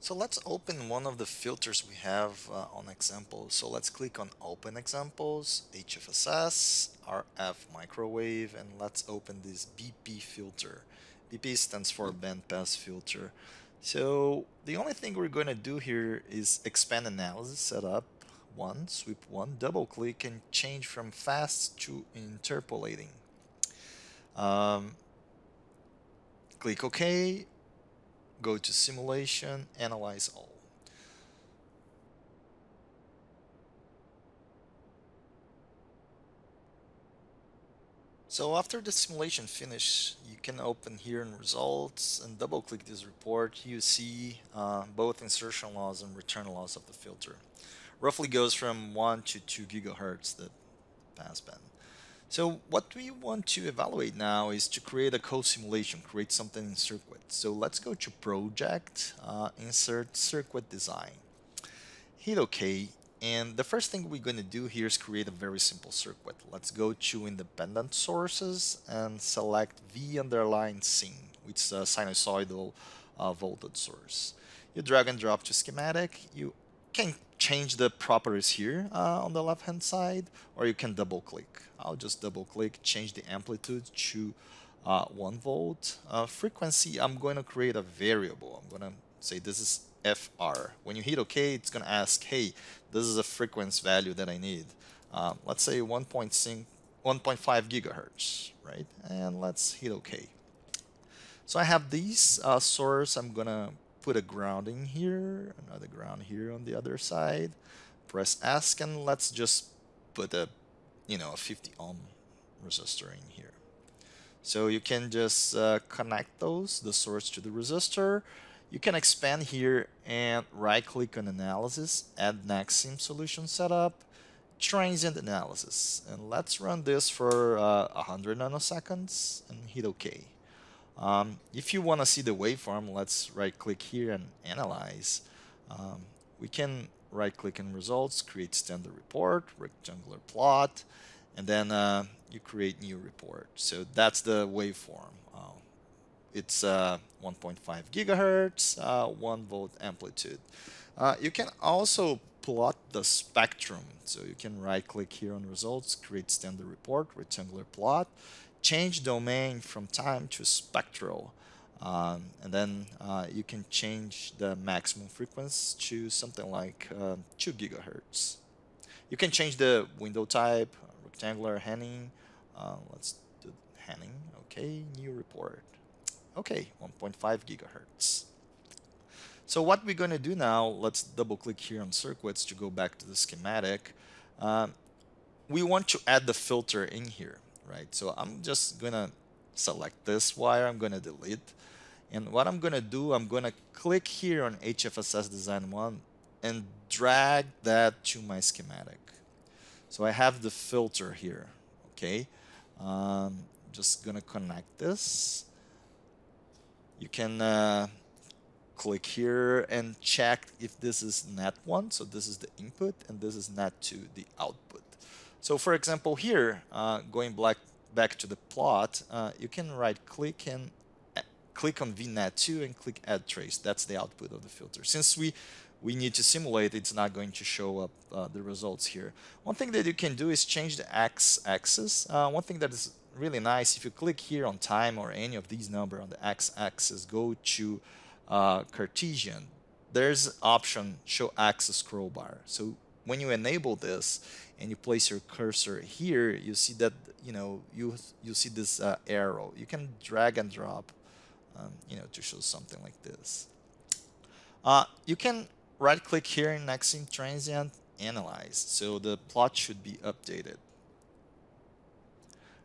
So let's open one of the filters we have uh, on examples. So let's click on open examples, HFSS, RF microwave, and let's open this BP filter. BP stands for bandpass filter. So the only thing we're going to do here is expand analysis setup one, sweep one, double click and change from fast to interpolating. Um, click OK, go to simulation, analyze all. So after the simulation finish, you can open here in results and double click this report. You see uh, both insertion loss and return loss of the filter. Roughly goes from 1 to 2 gigahertz the passband. So what we want to evaluate now is to create a co-simulation, create something in circuit. So let's go to project, uh, insert circuit design, hit OK, and the first thing we're going to do here is create a very simple circuit. Let's go to independent sources and select V underline scene, which is a sinusoidal uh, voltage source. You drag and drop to schematic, you can change the properties here uh, on the left hand side or you can double click I'll just double click change the amplitude to uh, 1 volt. Uh, frequency I'm going to create a variable. I'm going to say this is FR when you hit OK it's going to ask hey this is a frequency value that I need. Um, let's say 1.5 gigahertz right? And let's hit OK. So I have these uh, source. I'm gonna put a grounding here, another ground here on the other side. Press ask and let's just put a, you know, a 50 ohm resistor in here. So you can just uh, connect those, the source to the resistor. You can expand here and right click on analysis, add Nexxim solution setup, transient analysis. And let's run this for uh, 100 nanoseconds and hit OK. Um, if you want to see the waveform, let's right click here and analyze. Um, we can right click in results, create standard report, rectangular plot, and then uh, you create new report. So that's the waveform. Uh, it's uh, 1.5 gigahertz, uh, 1 volt amplitude. Uh, you can also plot the spectrum. So you can right click here on results, create standard report, rectangular plot, change domain from time to spectral. Um, and then uh, you can change the maximum frequency to something like uh, 2 gigahertz. You can change the window type, rectangular Hanning. Uh, let's do Hanning. Okay, new report. Okay, 1.5 gigahertz. So what we're going to do now, let's double click here on circuits to go back to the schematic. Um, we want to add the filter in here right? So I'm just gonna select this wire, I'm gonna delete. And what I'm gonna do, I'm gonna click here on HFSS Design 1 and drag that to my schematic. So I have the filter here, okay? Um, just gonna connect this. You can uh, click here and check if this is net 1, so this is the input, and this is net 2, the output. So for example here, uh, going back, back to the plot, uh, you can right click and uh, click on VNet2 and click add trace. That's the output of the filter. Since we we need to simulate, it's not going to show up uh, the results here. One thing that you can do is change the x-axis. Uh, one thing that is really nice, if you click here on time or any of these number on the x-axis, go to uh, Cartesian. There's option show axis scroll bar. So when you enable this and you place your cursor here, you see that you know you you see this uh, arrow. You can drag and drop, um, you know, to show something like this. Uh, you can right click here in Nexxim Transient Analyze, so the plot should be updated.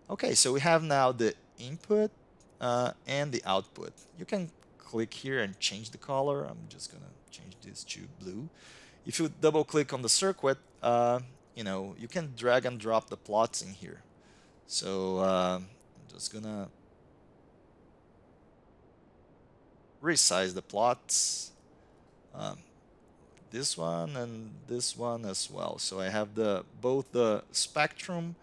Okay, so we have now the input uh, and the output. You can click here and change the color. I'm just gonna change this to blue. If you double click on the circuit, uh, you know, you can drag and drop the plots in here. So uh, I'm just gonna resize the plots. Um, this one and this one as well. So I have the both the spectrum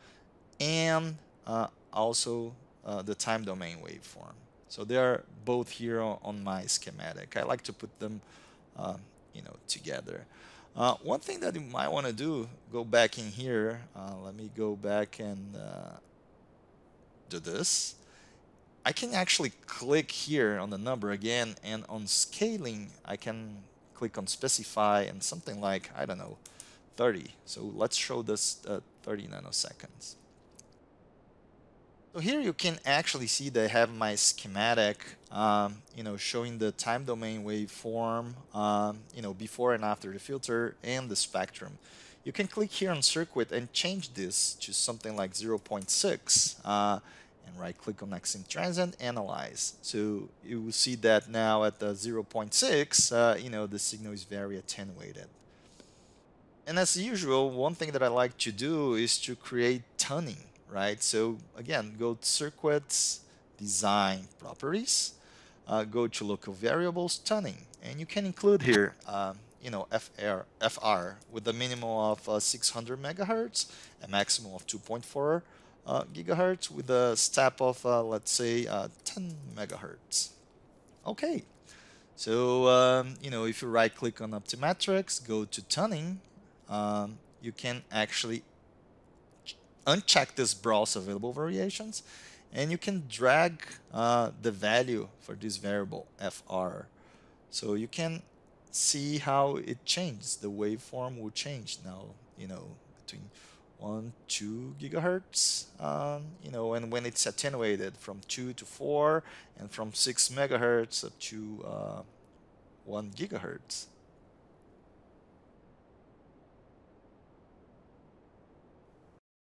and uh, also uh, the time domain waveform. So they are both here on, my schematic. I like to put them uh, you know, together. Uh, one thing that you might want to do, go back in here. Uh, let me go back and uh, do this. I can actually click here on the number again, and on scaling, I can click on specify and something like, I don't know, 30. So let's show this uh, 30 nanoseconds. So here you can actually see that I have my schematic, um, you know, showing the time domain waveform, um, you know, before and after the filter and the spectrum. You can click here on circuit and change this to something like 0.6 uh, and right click on XIM transient, analyze. So you will see that now at the 0.6, uh, you know, the signal is very attenuated. And as usual, one thing that I like to do is to create tuning right? So again, go to circuits, design properties, uh, go to local variables, tuning, and you can include here, um, you know, FR, FR with a minimum of uh, 600 megahertz, a maximum of 2.4 uh, gigahertz with a step of, uh, let's say, uh, 10 megahertz. Okay, so, um, you know, if you right click on Optimetrics, go to tuning, um, you can actually uncheck this browse available variations and you can drag uh, the value for this variable fr. So you can see how it changes. The waveform will change now, you know, between 1, 2 gigahertz, um, you know, and when it's attenuated from 2 to 4 and from 6 megahertz up to uh, 1 gigahertz.